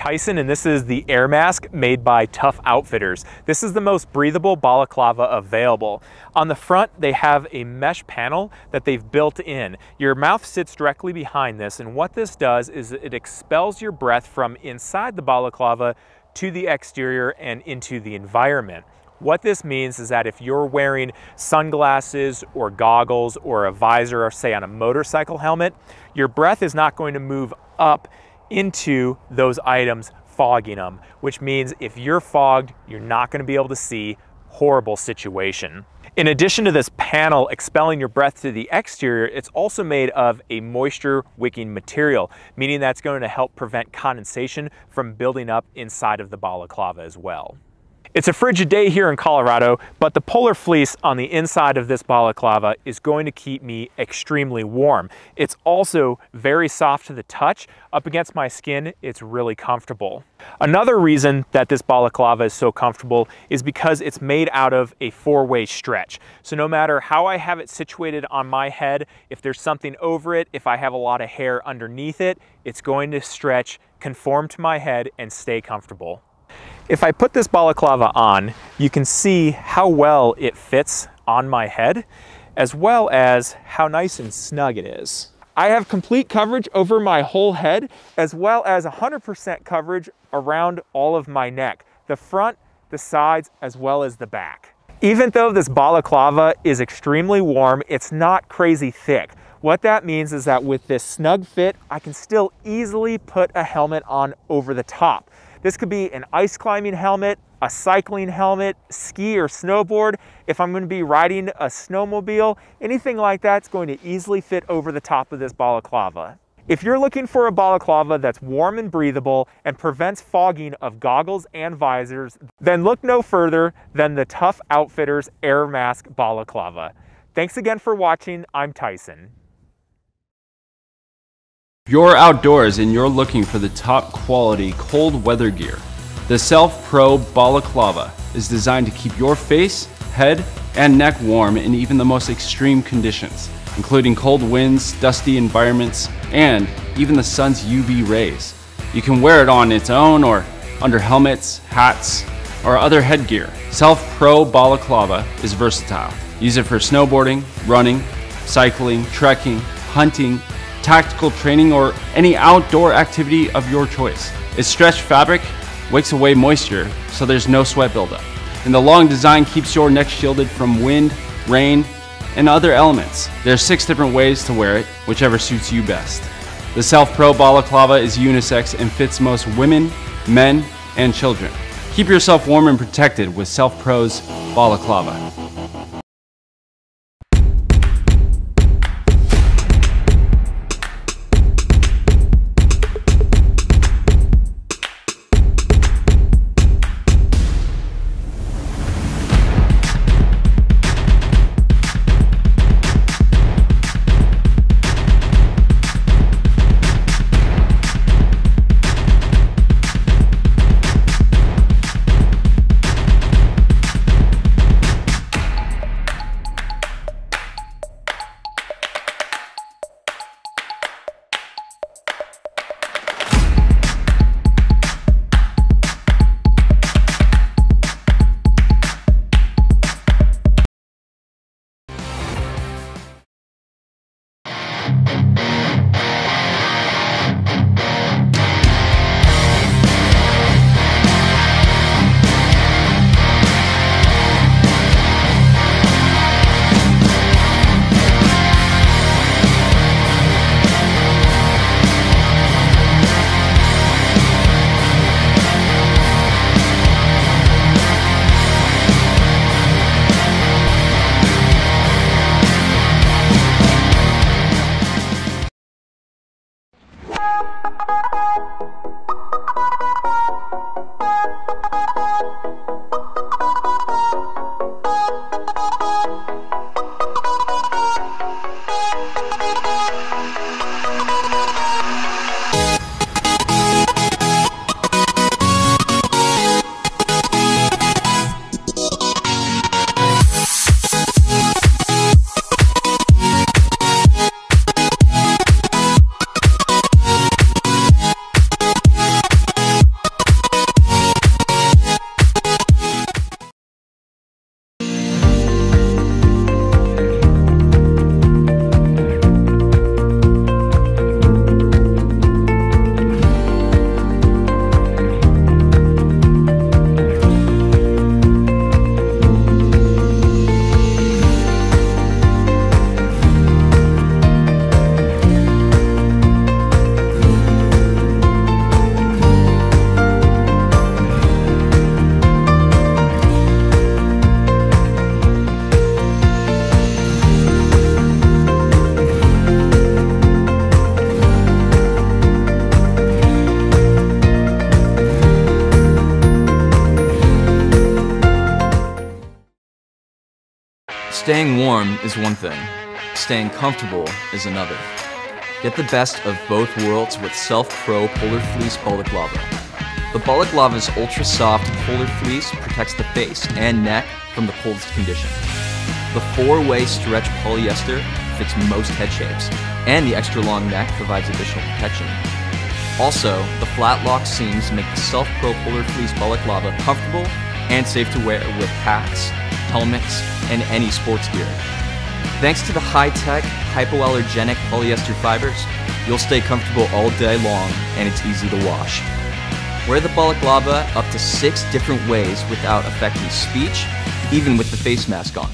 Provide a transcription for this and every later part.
Tyson and this is the air mask made by Tough Outfitters. This is the most breathable balaclava available. On the front, they have a mesh panel that they've built in. Your mouth sits directly behind this and what this does is it expels your breath from inside the balaclava to the exterior and into the environment. What this means is that if you're wearing sunglasses or goggles or a visor or say on a motorcycle helmet, your breath is not going to move up into those items, fogging them, which means if you're fogged, you're not gonna be able to see, horrible situation. In addition to this panel expelling your breath to the exterior, it's also made of a moisture wicking material, meaning that's going to help prevent condensation from building up inside of the balaclava as well. It's a frigid day here in Colorado, but the polar fleece on the inside of this balaclava is going to keep me extremely warm. It's also very soft to the touch. Up against my skin, it's really comfortable. Another reason that this balaclava is so comfortable is because it's made out of a four-way stretch. So no matter how I have it situated on my head, if there's something over it, if I have a lot of hair underneath it, it's going to stretch, conform to my head, and stay comfortable. If I put this balaclava on, you can see how well it fits on my head, as well as how nice and snug it is. I have complete coverage over my whole head, as well as 100% coverage around all of my neck, the front, the sides, as well as the back. Even though this balaclava is extremely warm, it's not crazy thick. What that means is that with this snug fit, I can still easily put a helmet on over the top. This could be an ice climbing helmet, a cycling helmet, ski or snowboard. If I'm gonna be riding a snowmobile, anything like that's going to easily fit over the top of this balaclava. If you're looking for a balaclava that's warm and breathable and prevents fogging of goggles and visors, then look no further than the Tough Outfitters Air Mask Balaclava. Thanks again for watching. I'm Tyson. You're outdoors and you're looking for the top quality cold weather gear. The Self Pro Balaclava is designed to keep your face, head, and neck warm in even the most extreme conditions, including cold winds, dusty environments, and even the sun's UV rays. You can wear it on its own or under helmets, hats, or other headgear. Self Pro Balaclava is versatile. Use it for snowboarding, running, cycling, trekking, hunting, tactical training, or any outdoor activity of your choice. Its stretched fabric wicks away moisture so there's no sweat buildup. And the long design keeps your neck shielded from wind, rain, and other elements. There are six different ways to wear it, whichever suits you best. The Self Pro Balaclava is unisex and fits most women, men, and children. Keep yourself warm and protected with Self Pro's Balaclava. Staying warm is one thing, staying comfortable is another. Get the best of both worlds with Self Pro Polar Fleece Balaclava. The Balaclava's ultra soft polar fleece protects the face and neck from the coldest condition. The four way stretch polyester fits most head shapes, and the extra long neck provides additional protection. Also, the flat lock seams make the Self Pro Polar Fleece Balaclava comfortable and safe to wear with hats, helmets, and any sports gear. Thanks to the high-tech, hypoallergenic polyester fibers, you'll stay comfortable all day long and it's easy to wash. Wear the balaclava up to six different ways without affecting speech, even with the face mask on.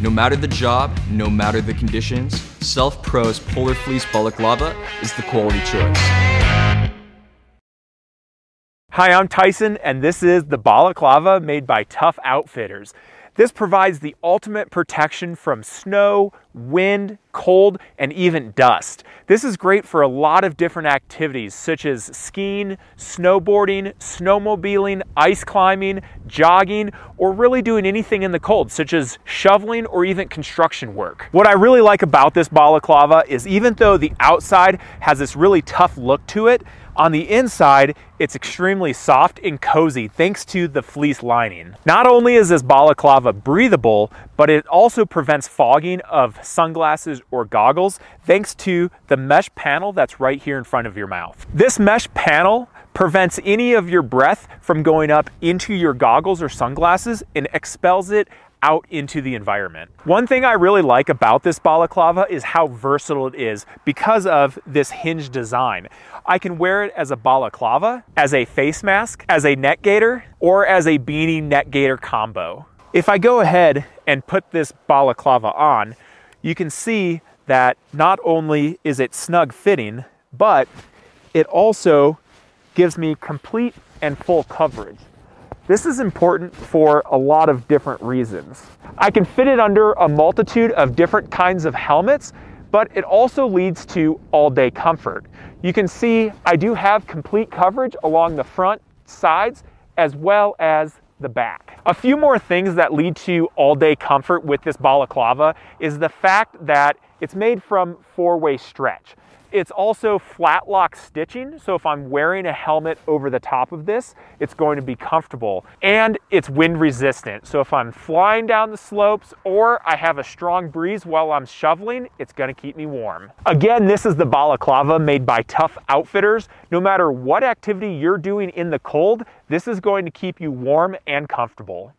No matter the job, no matter the conditions, Self Pro's Polar Fleece Balaclava is the quality choice. Hi, I'm Tyson, and this is the Balaclava made by Tough Outfitters. This provides the ultimate protection from snow, wind, cold, and even dust. This is great for a lot of different activities such as skiing, snowboarding, snowmobiling, ice climbing, jogging, or really doing anything in the cold such as shoveling or even construction work. What I really like about this balaclava is even though the outside has this really tough look to it, on the inside, it's extremely soft and cozy thanks to the fleece lining. Not only is this balaclava breathable, but it also prevents fogging of sunglasses or goggles thanks to the mesh panel that's right here in front of your mouth. This mesh panel prevents any of your breath from going up into your goggles or sunglasses and expels it out into the environment. One thing I really like about this balaclava is how versatile it is because of this hinge design. I can wear it as a balaclava, as a face mask, as a neck gaiter, or as a beanie neck gaiter combo. If I go ahead and put this balaclava on, you can see that not only is it snug fitting, but it also gives me complete and full coverage. This is important for a lot of different reasons. I can fit it under a multitude of different kinds of helmets, but it also leads to all day comfort. You can see I do have complete coverage along the front, sides, as well as the back. A few more things that lead to all day comfort with this balaclava is the fact that it's made from four-way stretch. It's also flat lock stitching, so if I'm wearing a helmet over the top of this, it's going to be comfortable. And it's wind resistant, so if I'm flying down the slopes or I have a strong breeze while I'm shoveling, it's gonna keep me warm. Again, this is the balaclava made by Tough Outfitters. No matter what activity you're doing in the cold, this is going to keep you warm and comfortable.